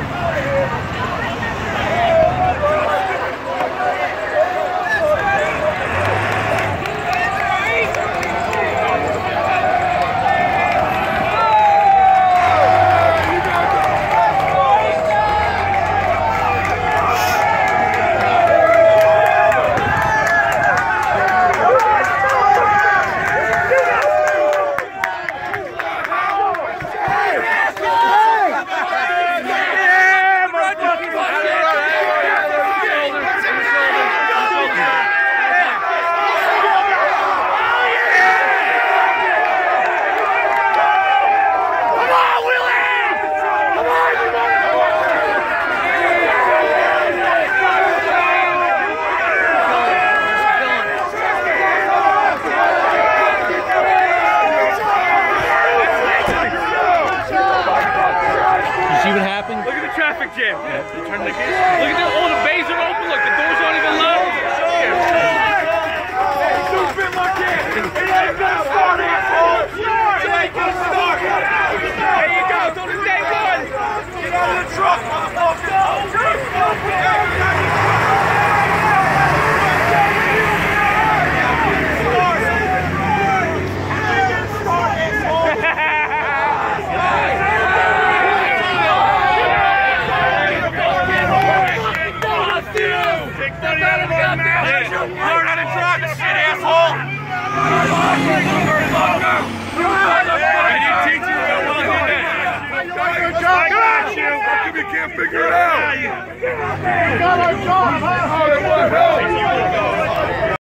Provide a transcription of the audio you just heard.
You see traffic jam. Yeah, Turn the Look at the, oh, the bays are open. Look, the doors aren't even locked. There you go. It's only day one. Get out of the truck, Learn how to drive this shit, asshole! I didn't teach you how well to do that. Got you. How come you can't figure it out? got our job,